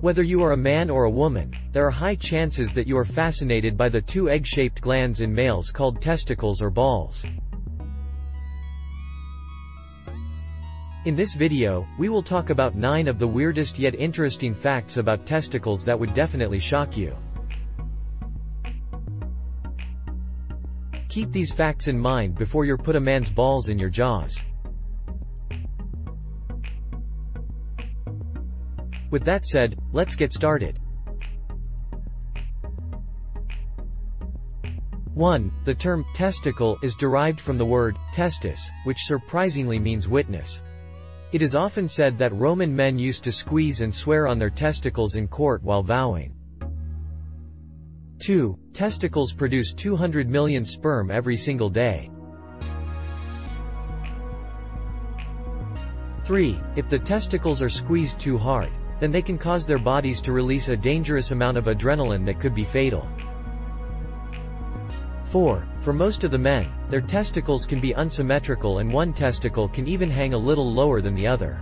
Whether you are a man or a woman, there are high chances that you are fascinated by the two egg-shaped glands in males called testicles or balls. In this video, we will talk about 9 of the weirdest yet interesting facts about testicles that would definitely shock you. Keep these facts in mind before you put a man's balls in your jaws. With that said, let's get started. 1. The term testicle is derived from the word testis, which surprisingly means witness. It is often said that Roman men used to squeeze and swear on their testicles in court while vowing. 2. Testicles produce 200 million sperm every single day. 3. If the testicles are squeezed too hard, then they can cause their bodies to release a dangerous amount of adrenaline that could be fatal. 4. For most of the men, their testicles can be unsymmetrical and one testicle can even hang a little lower than the other.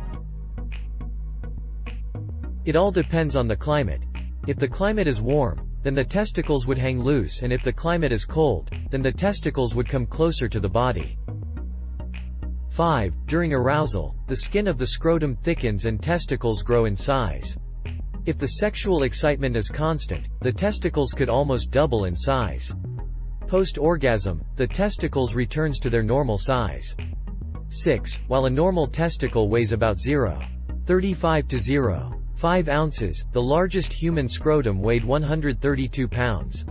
It all depends on the climate. If the climate is warm, then the testicles would hang loose and if the climate is cold, then the testicles would come closer to the body. 5. During arousal, the skin of the scrotum thickens and testicles grow in size. If the sexual excitement is constant, the testicles could almost double in size. Post-orgasm, the testicles returns to their normal size. 6. While a normal testicle weighs about 0. 35 to 0. 5 ounces, the largest human scrotum weighed 132 pounds.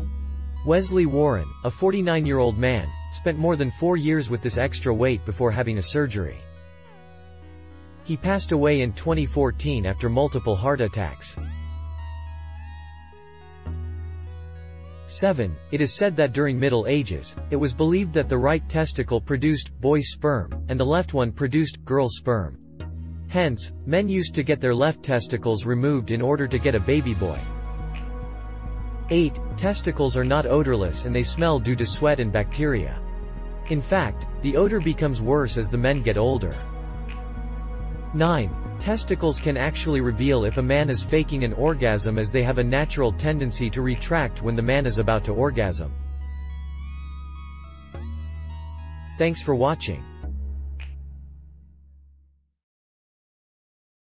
Wesley Warren, a 49-year-old man, spent more than four years with this extra weight before having a surgery. He passed away in 2014 after multiple heart attacks. 7. It is said that during Middle Ages, it was believed that the right testicle produced boy sperm, and the left one produced girl sperm. Hence, men used to get their left testicles removed in order to get a baby boy. 8. Testicles are not odorless and they smell due to sweat and bacteria. In fact, the odor becomes worse as the men get older. 9. Testicles can actually reveal if a man is faking an orgasm as they have a natural tendency to retract when the man is about to orgasm. Thanks for watching.